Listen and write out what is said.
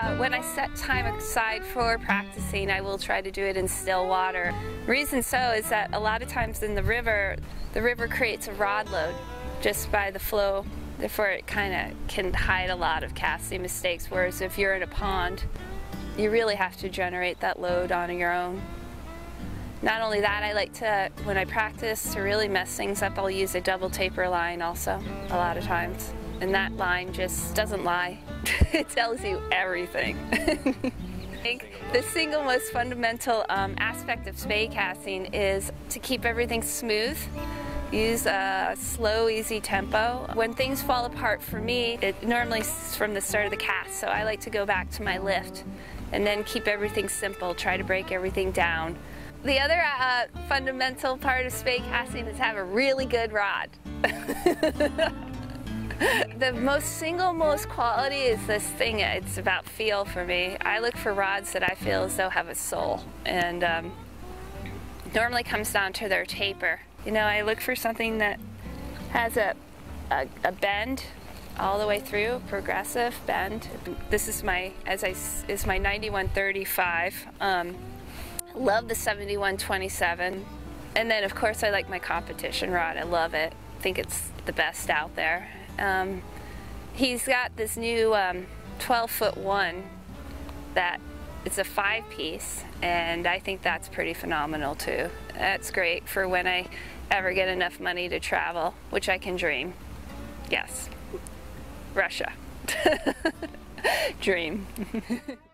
Uh, when I set time aside for practicing, I will try to do it in still water. Reason so is that a lot of times in the river, the river creates a rod load just by the flow. Therefore, it kind of can hide a lot of casting mistakes. Whereas if you're in a pond, you really have to generate that load on your own. Not only that, I like to, when I practice, to really mess things up, I'll use a double taper line also, a lot of times. And that line just doesn't lie. it tells you everything. I think the single most fundamental um, aspect of spey casting is to keep everything smooth. Use a slow, easy tempo. When things fall apart for me, it normally from the start of the cast, so I like to go back to my lift and then keep everything simple, try to break everything down. The other uh, fundamental part of spey casting is have a really good rod. the most single most quality is this thing. It's about feel for me. I look for rods that i feel as though have a soul. And um, normally comes down to their taper. You know i look for something that has a, a, a bend all the way through progressive bend. This is my as i is my 9135 um, love the 7127 and then of course i like my competition rod. I love it. I think it's the best out there um, he's got this new um, 12 foot one that it's a five piece and I think that's pretty phenomenal too. That's great for when I ever get enough money to travel, which I can dream. Yes. Russia. dream.